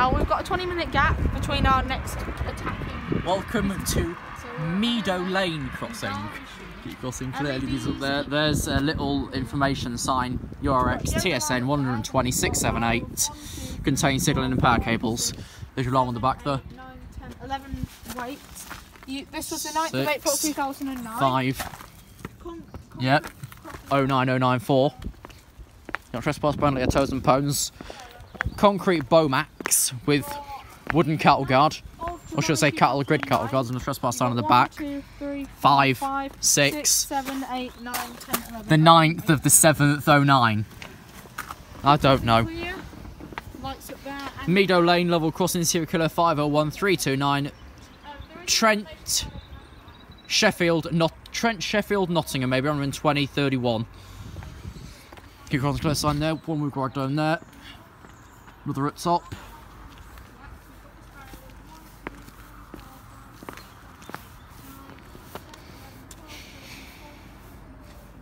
now. We've got a 20 minute gap between our next attacking. Welcome to Meadow Lane crossing. Keep crossing clearly these up there. There's a little information sign, URX TSN 120 678. Contains signalling and power cables. There's your alarm on the back there. 9, 10, 11 weight. You, this was the 9th of April Six, 2009. Five. Con- con- Yep. 09094. Not trespass penalty at toes and pones. Concrete Bomax with wooden cattle guard. Or should I say cattle grid cattle guards and the trespass sign on the One, back. two, three, Five, five, six. six, seven, eight, nine, 10, The 9th of the 7th 09. I don't know. Meadow Lane, level crossing, serial killer 501329. uh, there is- Trent, Sheffield, not Trent, Sheffield, Nottingham, maybe I'm 120, 31. Keep crossing clear sign there, one move right down there. Another at top.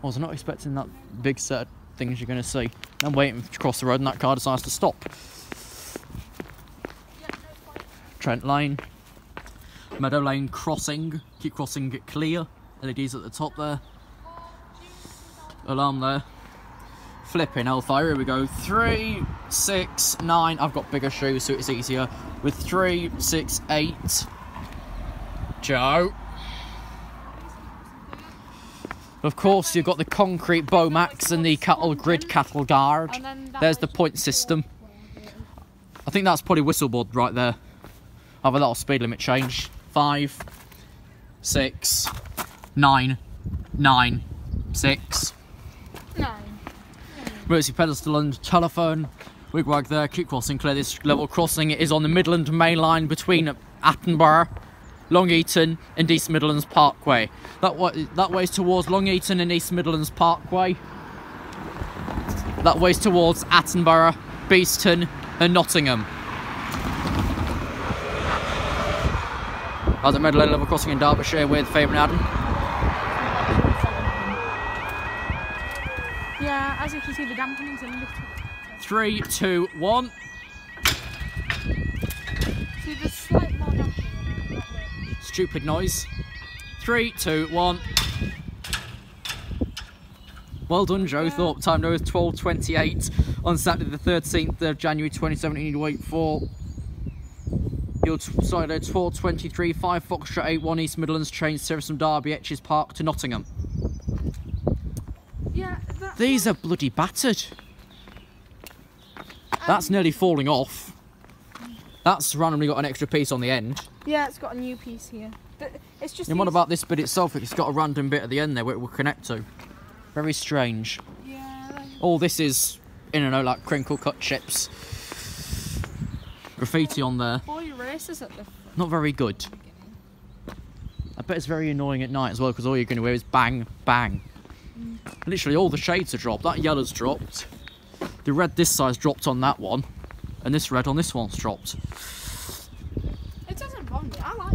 I was not expecting that big set of things you're going to see. I'm waiting to cross the road and that car decides to stop. Trent Lane. Meadow Lane crossing. Keep crossing clear. LEDs at the top there. Alarm there. Flipping hellfire. Here we go. Three, six, nine. I've got bigger shoes, so it's easier. With three, six, eight. Joe. Of course, you've got the concrete Bomax and the cattle grid cattle guard. and then that There's the point system. I think that's probably whistleboard right there. Have a little speed limit change. Five, six, nine, nine, six. Nine. Emergency pedestal and telephone. Wigwag there. Keep crossing clear. This level crossing is on the Midland main line between Attenborough, Long Eaton, and East Midlands Parkway. That way, that way's towards Long Eaton and East Midlands Parkway. That way's towards Attenborough, Beeston, and Nottingham. It Meadow Lane level crossing in Derbyshire with Faber and Adam? Yeah, as you can see, the dampening's a little. Three, two, one. See, there's slight more dampening. that. Stupid noise. Three, two, one. Well done, Joe Thorpe. Time now is 12.28 on Saturday, the 13th of January 2017. You need to wait for your there, 12.23, 5 Foxtrot 8 1 East Midlands train service from Derby, Etches Park to Nottingham. Yeah. These are bloody battered. That's nearly falling off. That's randomly got an extra piece on the end. Yeah, it's got a new piece here. But It's just. And what about this bit itself? It's got a random bit at the end there where it will connect to. Very strange. Yeah. All this is, in and out like crinkle cut chips. Graffiti on there. Four erasers at the. Not very good. I bet it's very annoying at night as well because all you're going to hear is bang, bang. Mm. Literally all the shades are dropped. That yellow's dropped. The red this side's dropped on that one. And this red on this one's dropped. It doesn't bother me. I like.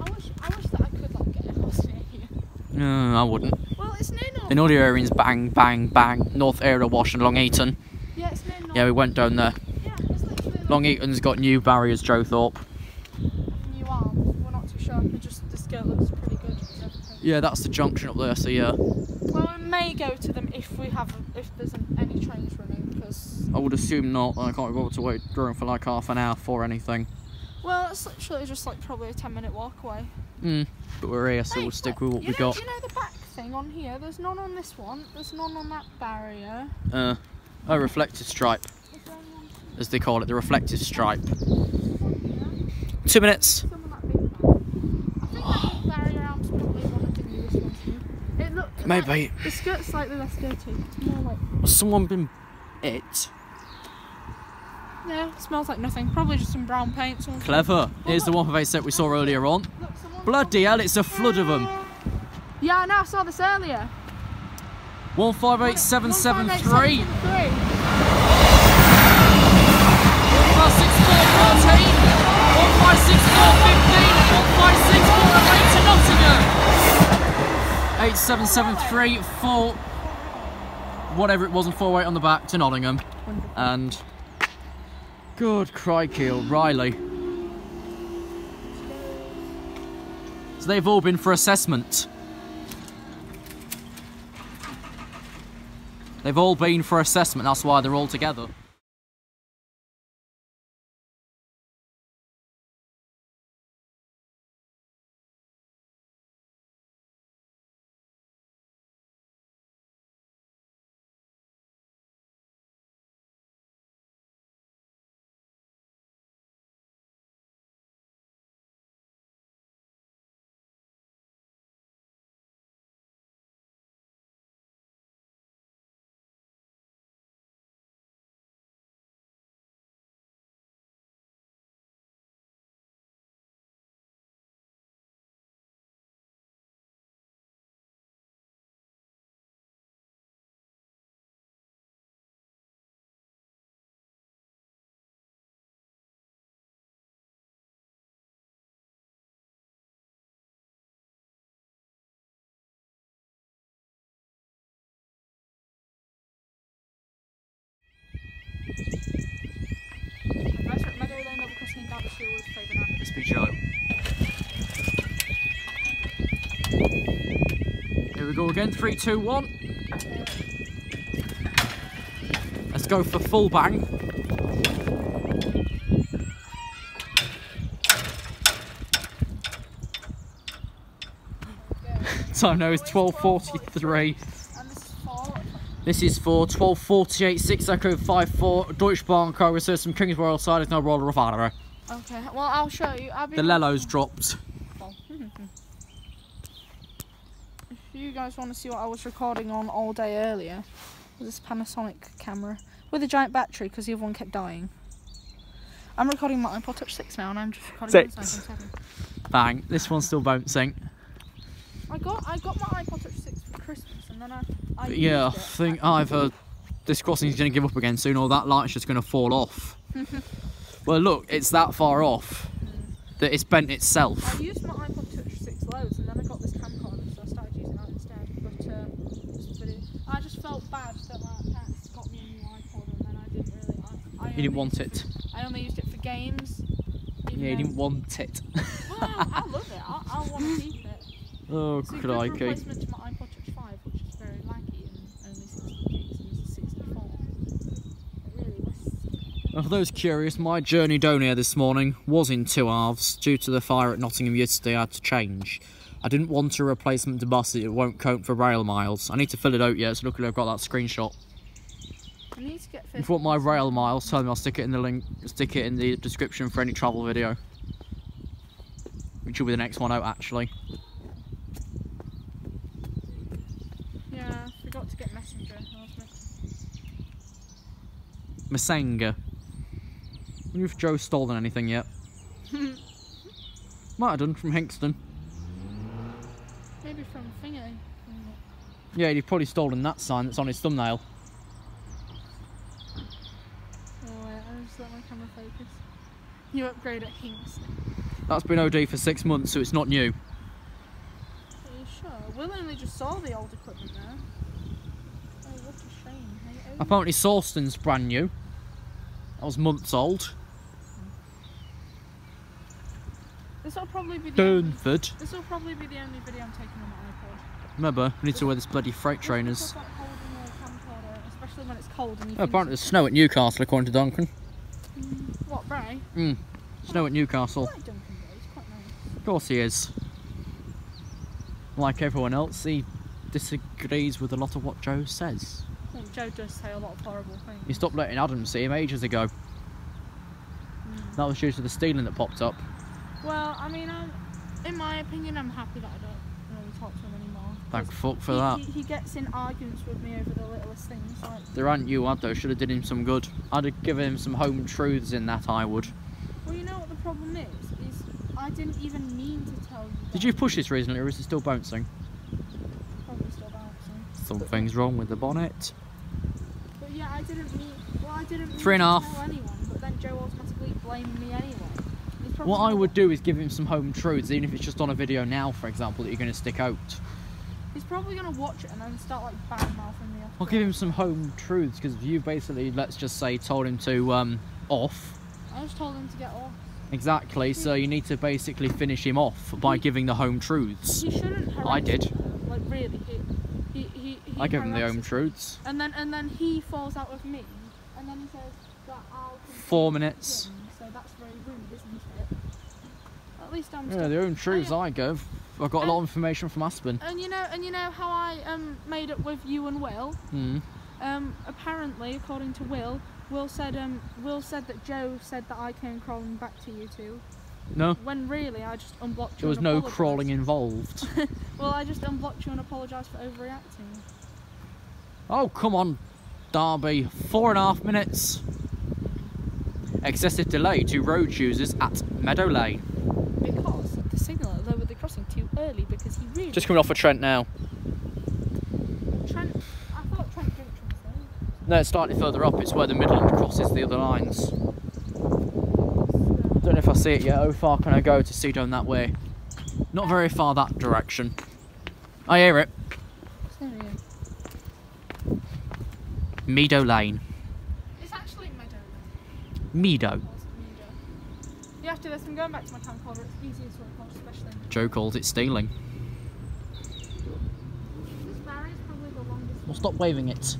I wish. I wish that I could like get a house near here. No, I wouldn't. Well, it's near North. In all the areas, bang, bang, bang. North Erewash and Long Eaton. Yeah, it's near North. Yeah, we went down there. Yeah, it's literally Long Eaton's got new barriers, Joe Thorpe. New arm. We're not too sure. But just the scale looks pretty good. everything. Yeah, that's the junction up there, so yeah. Well, we may go to them if we have if there's any trains I would assume not. I can't be bothered to wait during for like half an hour for anything. well, it's literally just like probably a ten minute walk away. Mm, but we're here, so Hey, we'll stick with what we know, got. You know the back thing on here. There's none on this one. There's none on that barrier. Uh, a reflective stripe, Is there any on as they call it, the reflective stripe. Two minutes. Some on that big one. I think that big barrier arm's probably one of the newest ones here. It looks Maybe. Like, the skirt's slightly less dirty. It's more like Has someone been it? Yeah, smells like nothing. Probably just some brown paint. Clever. Oh, Here's the one for set we saw earlier on. Look, Bloody hell, it's a flood of them. Yeah, I know. I saw this earlier. 158773. 158773. 8773 4 whatever it was and 4 weight on the back to Nottingham and Good crikey, O'Reilly. So they've all been for assessment. They've all been for assessment, that's why they're all together. Here we go again, three, two, one. Let's go for full bang. Time now is 12.43. And this is four. This is for 12.48, 6 Echo 54, Deutsche Bahn car reserves from Kings Royal side, is no roller of Adara. Okay, well I'll show you. I'll The Lelo's dropped. Oh. If you guys want to see what I was recording on all day earlier, was this Panasonic camera with a giant battery because the other one kept dying. I'm recording my iPod Touch 6 now and I'm just recording Six. on 7. Bang, this one's still bouncing. I got I got my iPod Touch 6 for Christmas and then I, I But yeah, I think either this crossing is going to give up again soon or that light's just going to fall off. well, look, it's that far off that it's bent itself. I used my iPod Touch 6 loads and then I got this camcorder so I started using that instead. But uh, just a video. I just felt bad that my parents got me a new iPod and then I didn't really. I, I You didn't want it. I only used it for games. Yeah, you didn't want it. Well, I love it. I, I want to keep it. oh, good crikey. replacement to my iPod Touch 5, which is very laggy and only 60 gigs and this is 64. It really Well, for those curious, my journey down here this morning was in two halves. Due to the fire at Nottingham yesterday, I had to change. I didn't want a replacement to bus it, it won't count for rail miles. I need to fill it out yet, so luckily I've got that screenshot. I need to get If you want my rail miles, tell me I'll stick it in the link, stick it in the description for any travel video. Which will be the next one out actually. Yeah, I forgot to get Messenger. I was miss- Masenga. Wonder if Joe's stolen anything yet. Might have done from Hinkston. Maybe from Thingy. Yeah, he'd probably stolen that sign that's on his thumbnail. Oh, wait, I just let my camera focus. You upgrade at Hinks. That's been OD for six months, so it's not new. Are you sure? Will only just saw the old equipment there. Oh, what a shame. Oh. Apparently Sawston's brand new. That was months old. This will probably be the only, Burnford. this will probably be the only video I'm taking on my iPod. Remember, we need to wear this bloody freight trainers. because, like, holding a camcorder, especially when it's cold and you Oh, apparently there's snow at Newcastle according to Duncan. What, Bray? Mm. Snow at Newcastle. like Duncan Bray, he's quite nice. Of course he is. Like everyone else, he disagrees with a lot of what Joe says. I think Joe does say a lot of horrible things. He stopped letting Adam see him ages ago. Mm. That was due to the stealing that popped up. Well, I mean, I'm, in my opinion, I'm happy that I don't really talk to him anymore. Thank fuck for he, that. He, he gets in arguments with me over the littlest things. Like, There aren't you, had though. Should have did him some good. I'd have given him some home truths in that. I would. well, you know what the problem is? Is I didn't even mean to tell you. Did you push this recently, or is it still bouncing? Probably still bouncing. Something's wrong with the bonnet. But yeah, I didn't mean. Well, I didn't. Mean Three and to half. Tell anyone, but then Joe automatically blamed me anyway. What I would do is give him some home truths, even if it's just on a video now, for example, that you're going to stick out. He's probably gonna watch it and then start like bad mouthing me off. I'll give him some home truths because you basically, let's just say, told him to um, off. I just told him to get off. Exactly, so you need to basically finish him off by giving the home truths. He shouldn't I did. her, Like really, he, he, he, he I gave him the home truths. And then and then he falls out with me, and then he says that I'll. Four minutes. him, So that's very rude, isn't it? At least I'm. Yeah, the home truths yeah. I give. I've got a lot of information from Aspen. And you know, and you know how I um made it with you and Will. Hmm. Um, apparently, according to Will, Will said um Will said that Joe said that I came crawling back to you two, No, when really I just unblocked you. there was and no apologised. crawling involved. Well, I just unblocked you and apologised for overreacting. oh, come on, Derby. Four and a half minutes. Excessive delay to road users at Meadow Lane. Because the signaller lowered the crossing too early because he really. Just coming off a Trent now. Trent. I thought Trent there. No, it's slightly further up. It's where the Midland crosses the other lines. Don't know if I see it yet. How far can I go to see down that way? Not very far that direction. I hear it. There we go. Meadow Lane. It's actually Meadow. Meadow. Meadow. Yeah, after this, I'm going back to my camcorder. It's easier to record, especially. Joe calls it stealing. This barrier's probably the longest. Well, stop waving it.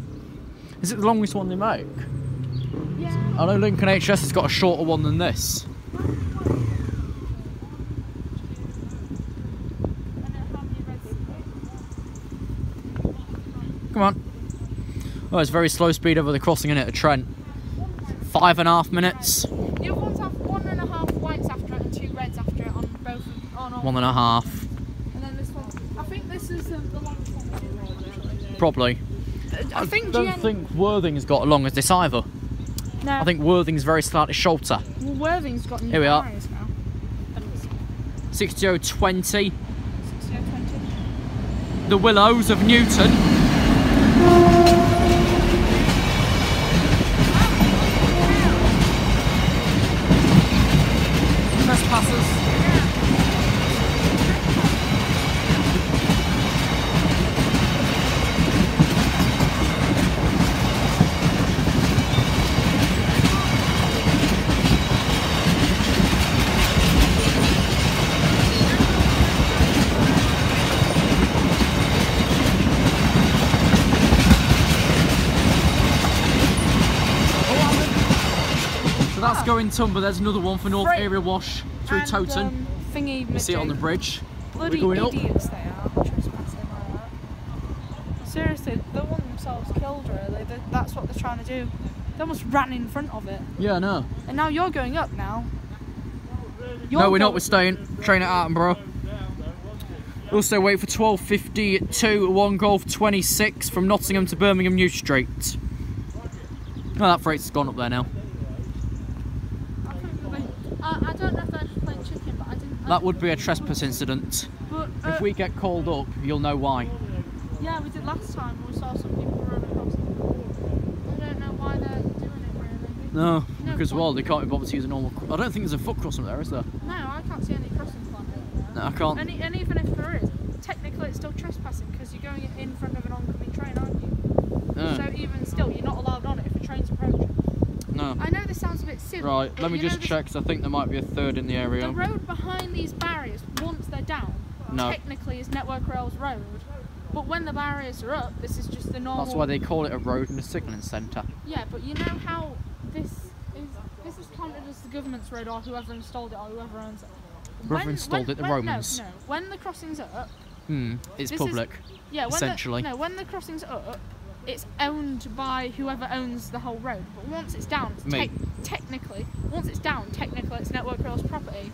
Is it the longest one they make? Yeah. I know Lincoln HS has got a shorter one than this. Come on. Oh, it's very slow speed over the crossing in it at Trent. Five and a half minutes. The other ones have one and a half whites after it and two reds after it on both of, on all. One and a half. And then this one. I think this is the longest one. Probably. I think don't GN think Worthing's got as long as this either. No. I think Worthing's very slightly shorter. well, Worthing's got new Here we are. now. 6020. 60 The Willows of Newton. Trespassers. Going Tumber. There's another one for North Right. Erewash through and, Toton. Um, thingy you see it on the bridge. Bloody going up. idiots they are, trespassing like that. Seriously, they want themselves killed really. They, that's what they're trying to do. They almost ran in front of it. Yeah, no. And now you're going up now. You're no, we're not. We're staying. Train at Attenborough. Also, wait for 12.52, 1 Golf 26 from Nottingham to Birmingham New Street. Oh, that freight's gone up there now. I, think they- I, I don't know if they're just playing chicken, but I didn't. I That would be a trespass incident. But, uh, If we get called up, you'll know why. Yeah, we did last time. We saw some people run across. I don't know why they're doing it really. No, No because well, they can't be bothered to use a normal. I don't think there's a foot crossing there, is there? No, I can't see any crossing plan over there. No, I can't. And, and even if there is, technically it's still trespassing because you're going in front of an oncoming train, aren't you? No, So even still, you're not allowed on it if a train's approaching. I know this sounds a bit silly. Right, let me just check 'cause I think there might be a third in the area. The road behind these barriers, once they're down, No. technically is Network Rails Road. But when the barriers are up, this is just the normal. That's why they call it a road and a signalling centre. Yeah, but you know how this is. This is counted as the government's road, or whoever installed it, or whoever owns it. Whoever installed it, the when, Romans. No, no. When the crossings are up, Hmm, it's This is- public. yeah, when Essentially. The, no, when the crossings are up, it's owned by whoever owns the whole road. But once it's down, it's te- technically, once it's down, technically it's Network Rail's property.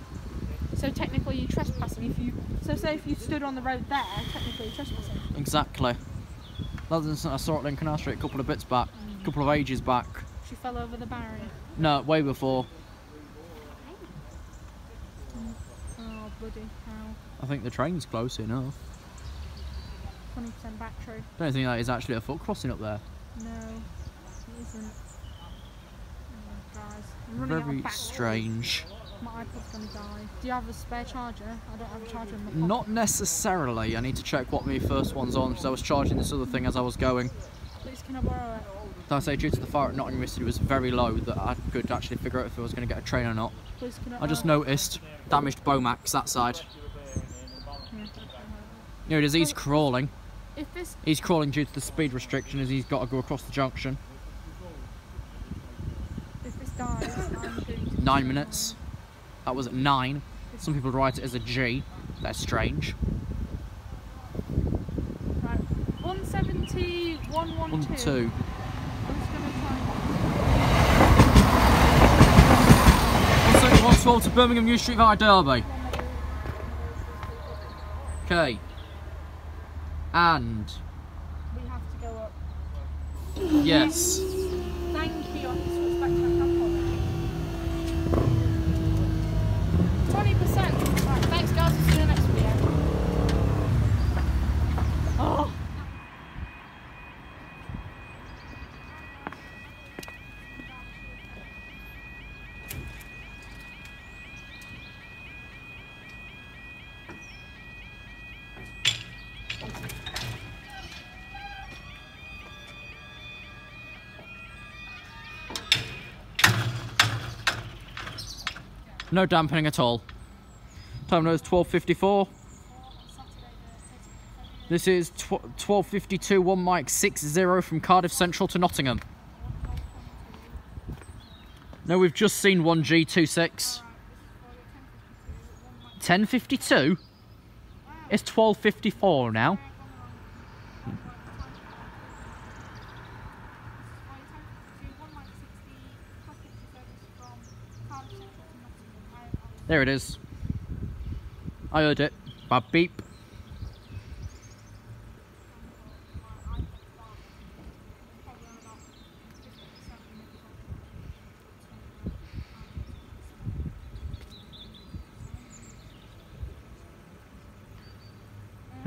So technically you're trespassing if you. So say if you stood on the road there, technically you're trespassing. Exactly. That was I saw at Lincoln High Street a couple of bits back, a couple of ages back. She fell over the barrier. No, way before. Oh bloody hell! I think the train's close enough. Twenty percent battery. Don't think that is actually a foot crossing up there. No, it isn't. Oh, guys, I'm running out Very strange. My iPod's gonna die. Do you have a spare charger? I don't have a charger in my pocket. Not necessarily. I need to check what my first one's on because I was charging this other thing as I was going. Please, can I borrow it? I say due to the fire at Nottingham yesterday was very low that I could actually figure out if I was going to get a train or not. Please can I just noticed damaged Bomax that side. yeah. You know, he's crawling. If this He's crawling due to the speed restriction as he's got to go across the junction. if this dies, I'm going to Nine minutes. That was at nine. Some people write it as a G. That's strange. Right. 170, 112. One, two. I'm just gonna try. One second, one to Birmingham New Street via Derby. Okay. And We have to go up. yes. No dampening at all. Time now is 12.54. This is 12.52, one mic 6-0 from Cardiff Central to Nottingham. Now we've just seen one G26. 10.52? It's 12.54 now. There it is. I heard it. Bad beep.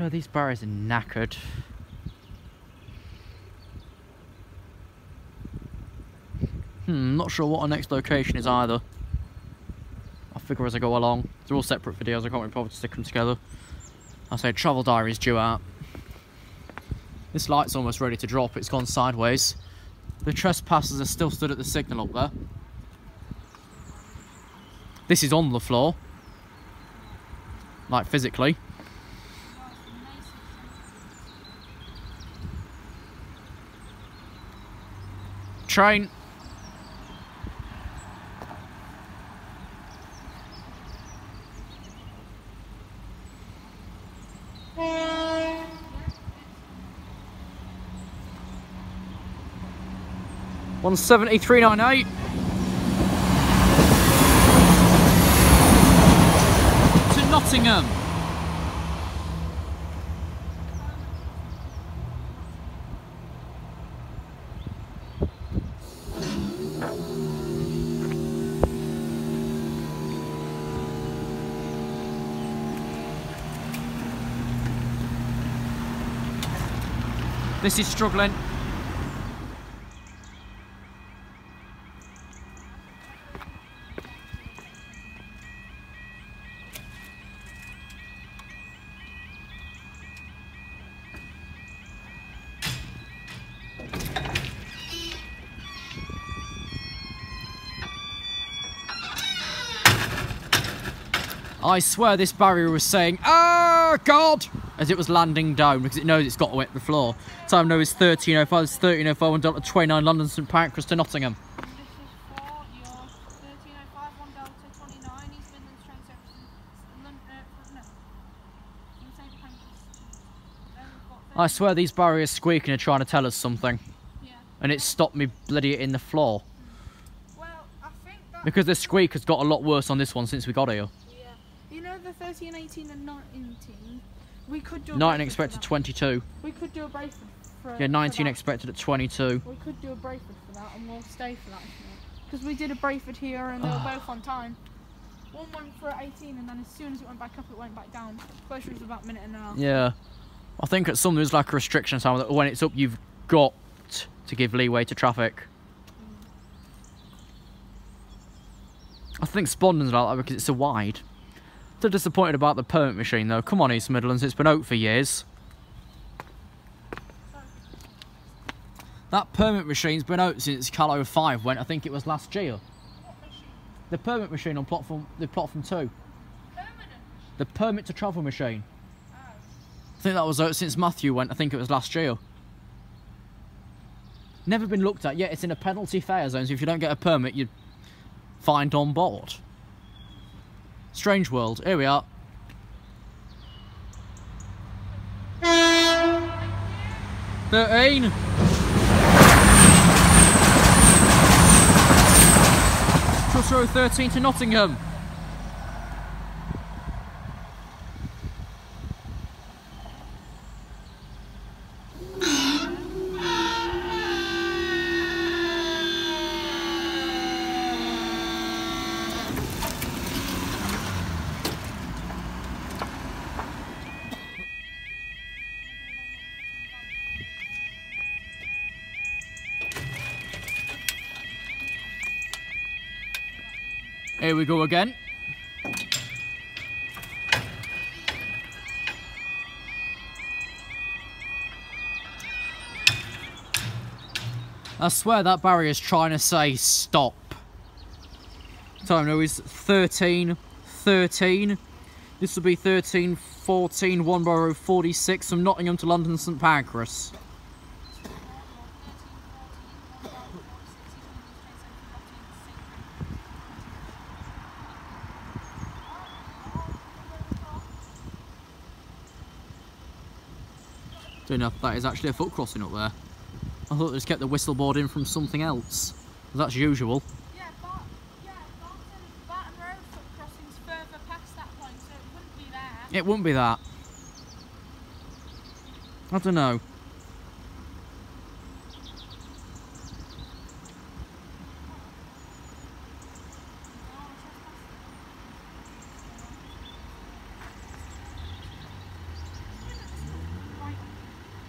Oh, these barriers are knackered. Hmm, not sure what our next location is either. As I go along. They're all separate videos, I can't really bother to stick them together. I say travel diaries due out. This light's almost ready to drop, it's gone sideways. The trespassers are still stood at the signal up there. This is on the floor. Like physically. Train. One seventy three nine eight. To Nottingham. This is struggling. I swear this barrier was saying, Oh God! As it was landing down because it knows it's got to hit the floor. Time now is 13.05, it's 13.04 and Delta 29 London St Pancras to Nottingham. This is for your 1305 one Delta 29 East Midlands train service in London. No. In St Pancras. Then we've got I swear these barriers squeaking are trying to tell us something. Yeah. And it stopped me bloody in the floor. Well, I think that. Because the squeak has got a lot worse on this one since we got here. Yeah. You know the 13, 18, and 19? We could do a 19 Brayford expected for that. 22. We could do a Brayford for Yeah, 19 for that. expected at 22. We could do a Brayford for that and we'll stay for that Because we did a Brayford here and they were ah. both on time. One went for 18 and then as soon as it went back up, it went back down. Closure was about a minute and a half. Yeah. I think at some there's like a restriction somewhere that when it's up you've got to give leeway to traffic. Mm. I think Spondon's like that because it's so wide. Still disappointed about the permit machine though. Come on East Midlands, it's been out for years. That permit machine's been out since Callow 5 went, I think it was last year. The permit machine on platform, the platform 2. The permit to travel machine. I think that was out since Matthew went, I think it was last year. Never been looked at yet, it's in a penalty fare zone, so if you don't get a permit, you're fined on board. Strange world, here we are. Thirteen. Cross Road 13 to Nottingham. We go again. I swear that barrier is trying to say stop. Time now is 13, 13. This will be 13, 14, 1 borough 46 from Nottingham to London St Pancras. Don't know if that is actually a foot crossing up there. I thought they just kept the whistle board in from something else. That's usual. Yeah, Bar- yeah, Barton, Barton Road foot crossing's further past that point, so it wouldn't. It wouldn't be that. I don't know.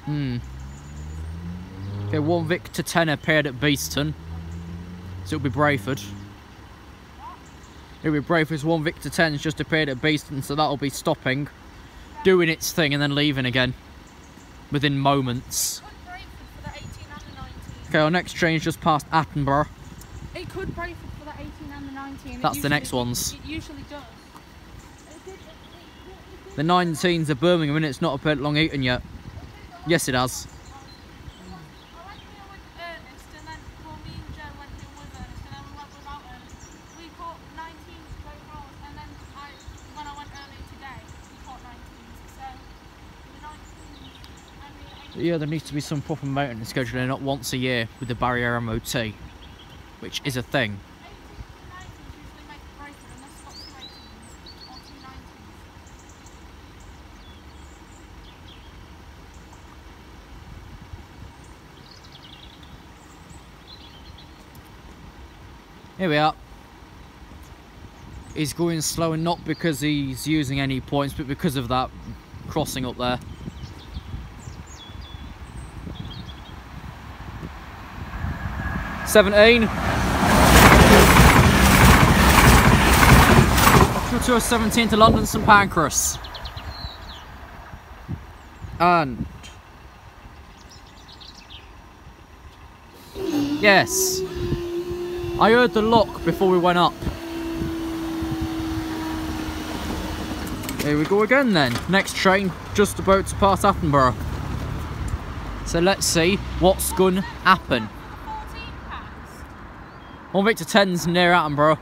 Hmm. Okay, Victor 10 appeared at Beeston. So it'll be Brayford. It'll be Brayford's one Victor 10's just appeared at Beeston, so that'll be stopping, doing its thing, and then leaving again. Within moments. Could Brayford for the 18 and the 19. Okay, our next train's just past Attenborough. It could Brayford for the 18 and the 19. It That's the next ones. It usually does. The 19's are Birmingham, and it's not appeared at Long Eaton yet. Yes, it has. I went here with Ernest, and then well, me and Joe went here with Ernest, and then we went without Ernest. We caught 19s both hours, and then I, when I went earlier today, we caught 19s. So the 19s and the 18s. Yeah, there needs to be some proper maintenance scheduling, not once a year with the barrier MOT, which is a thing. 18s and 19s usually make it Brayford, unless you've got two 18s or two 19s. Here we are. He's going slow and not because he's using any points, but because of that crossing up there. Seventeen. Tour 17 to London St Pancras. And yes, I heard the lock before we went up. Here we go again then. Next train just about to pass Attenborough. So let's see what's going to happen. 14. One Victor 10's near Attenborough.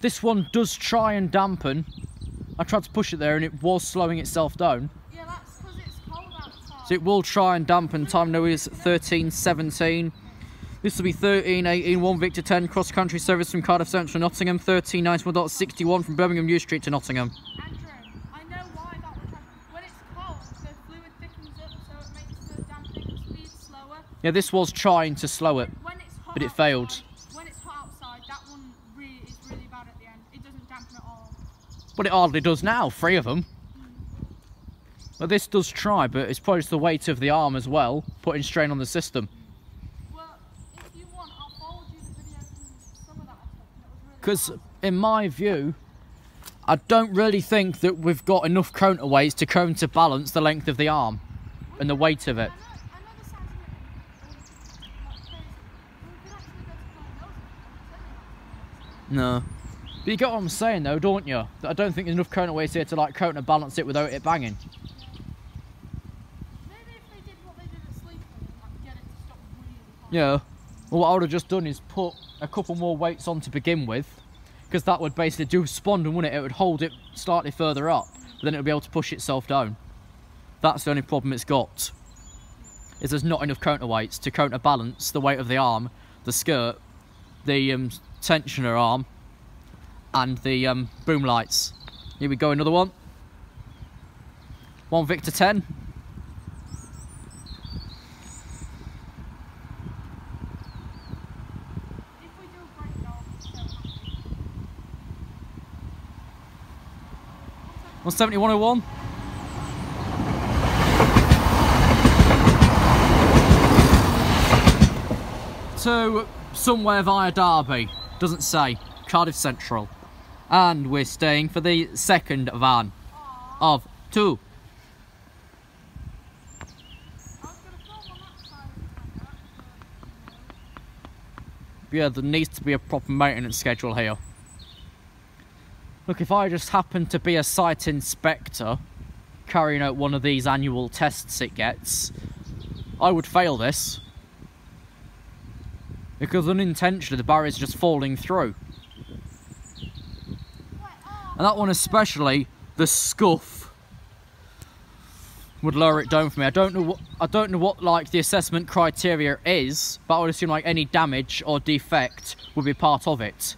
This one does try and dampen. I tried to push it there and it was slowing itself down. Yeah, that's because it's cold outside. So it will try and dampen. Time now is 13 17. This will be 13 18 1 Victor 10 cross country service from Cardiff Central to Nottingham. 13 91 61 from Birmingham New Street to Nottingham. Andrew, I know why that would happen. When it's cold, the fluid thickens up, so it makes the damping speed slower. Yeah, this was trying to slow it. When it's hot But it failed. outside- When it's hot outside, that one really is really bad at the end. It doesn't dampen at all. But it hardly does now, three of them. But this does try, but it's probably just the weight of the arm as well, putting strain on the system. Well, Because in my view, I don't really think that we've got enough counterweights to counterbalance the length of the arm and the weight of it. um, No. But you get what I'm saying though, don't you? That I don't think there's enough counterweights here to like counterbalance it without it banging. Maybe if they did what they did at Sleeping and like get it to stop Yeah. Well, what I would have just done is put a couple more weights on to begin with, because that would basically do spondon, wouldn't it? It would hold it slightly further up, but then it would be able to push itself down. That's the only problem it's got. Is there's not enough counterweights to counterbalance the weight of the arm, the skirt, the um, tensioner arm, and the um, boom lights. Here we go, another one. One Victor 10. If we do a breakdown, so happy. 170, 101. To somewhere via Derby, doesn't say, Cardiff Central. And we're staying for the second van of two. On Yeah, there needs to be a proper maintenance schedule here. Look, if I just happen to be a site inspector carrying out one of these annual tests it gets, I would fail this. Because unintentionally the barrier's just falling through. And that one especially, the scuff would lower it down for me. I don't know what I don't know what like the assessment criteria is, but I would assume like any damage or defect would be part of it.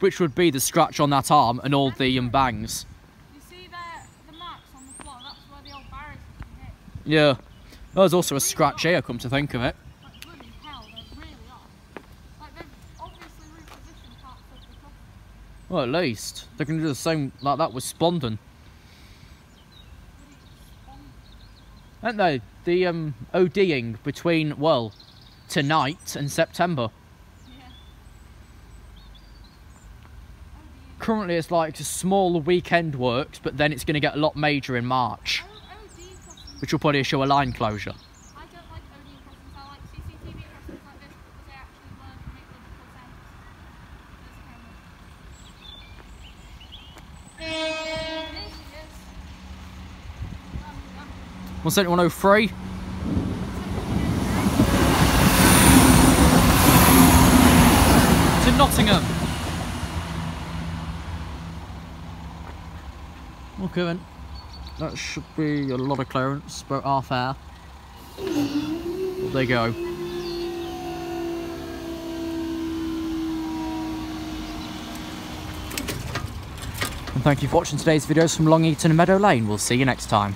Which would be the scratch on that arm and all the um, bangs. you see there, the marks on the floor, that's where the old barriers hit. Yeah. There's also a scratch here, come to think of it. Like, bloody hell, they really are. Like, they've obviously repositioned parts of the crossing. Well, at least. they can do the same like that with Spondon. Aren't they? The um, ODing between, well, tonight and September. Currently, it's like a small weekend works, but then it's going to get a lot major in March, O- OD crossings, which will probably show a line closure. I don't like OD crossings, I like CCTV crossings like this because they actually learn to make logical sense. This camera. This is... Um, um, 17103. To Nottingham. Then. That should be a lot of clearance, about half hour. There they go. And thank you for watching today's videos from Long Eaton and Meadow Lane. We'll see you next time.